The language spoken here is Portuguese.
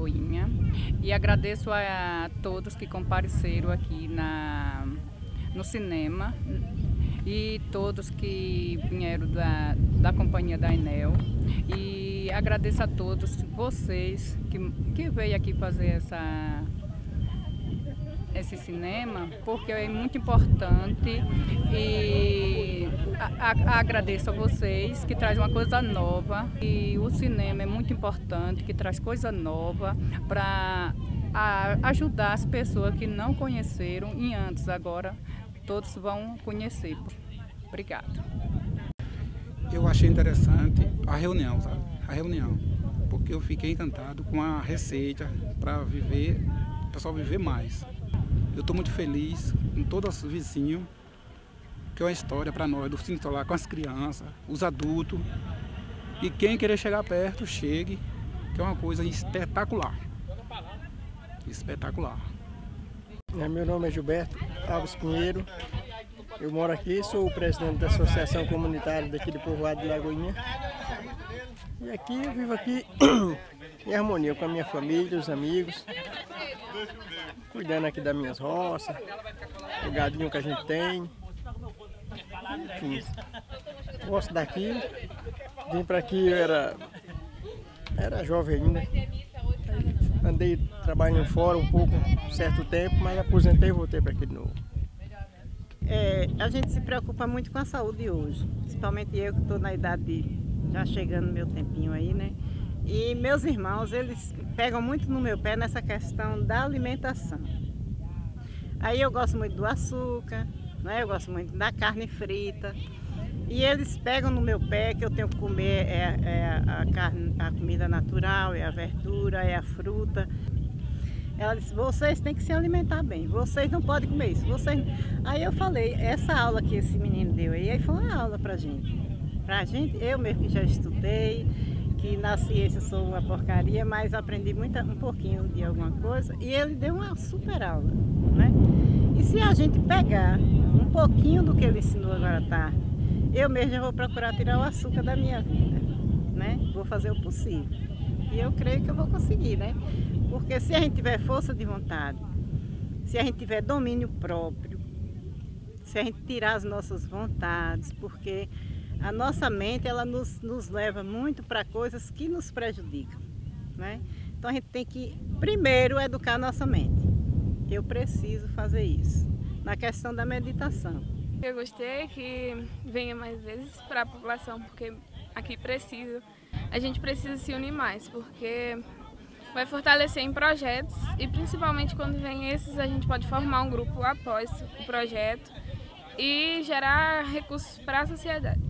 Lagoinha e agradeço a todos que compareceram aqui na, no cinema e todos que vieram da, da companhia da Enel. E agradeço a todos vocês que, que veio aqui fazer essa esse cinema porque é muito importante e agradeço a vocês que traz uma coisa nova e o cinema é muito importante que traz coisa nova para ajudar as pessoas que não conheceram e antes agora todos vão conhecer. Obrigado. Eu achei interessante a reunião, sabe? A reunião, porque eu fiquei encantado com a receita para viver, o pessoal viver mais. Eu estou muito feliz com todos os vizinhos, que é uma história para nós, do Cinto lá com as crianças, os adultos. E quem querer chegar perto, chegue, que é uma coisa espetacular. Espetacular. É, meu nome é Gilberto Alves Pinheiro. Eu moro aqui, sou o presidente da Associação Comunitária daqui de Povoado de Lagoinha. E aqui eu vivo aqui em harmonia com a minha família, os amigos, cuidando aqui das minhas roças, o gadinho que a gente tem. Enfim, gosto daqui. Vim para aqui, eu era, era jovem ainda. Andei trabalhando fora um pouco, um certo tempo, mas aposentei e voltei para aqui de novo. É, a gente se preocupa muito com a saúde hoje, principalmente eu que estou na idade de, já chegando meu tempinho aí, né? E meus irmãos, eles pegam muito no meu pé nessa questão da alimentação. Aí eu gosto muito do açúcar, né? eu gosto muito da carne frita. E eles pegam no meu pé que eu tenho que comer é, é a, carne, a comida natural, é a verdura, é a fruta. Ela disse, vocês têm que se alimentar bem, vocês não podem comer isso. Vocês... Aí eu falei, essa aula que esse menino deu aí, aí foi uma aula pra gente. Pra gente, eu mesmo que já estudei, que na ciência sou uma porcaria, mas aprendi um pouquinho de alguma coisa e ele deu uma super aula, né? E se a gente pegar um pouquinho do que ele ensinou agora à tarde, eu mesmo vou procurar tirar o açúcar da minha vida, né? Vou fazer o possível. E eu creio que eu vou conseguir, né? Porque se a gente tiver força de vontade, se a gente tiver domínio próprio, se a gente tirar as nossas vontades, porque a nossa mente ela nos, nos leva muito para coisas que nos prejudicam. Né? Então a gente tem que primeiro educar a nossa mente. Eu preciso fazer isso. Na questão da meditação. Eu gostei que venha mais vezes para a população, porque aqui precisa. A gente precisa se unir mais, porque vai fortalecer em projetos e principalmente quando vem esses a gente pode formar um grupo após o projeto e gerar recursos para a sociedade.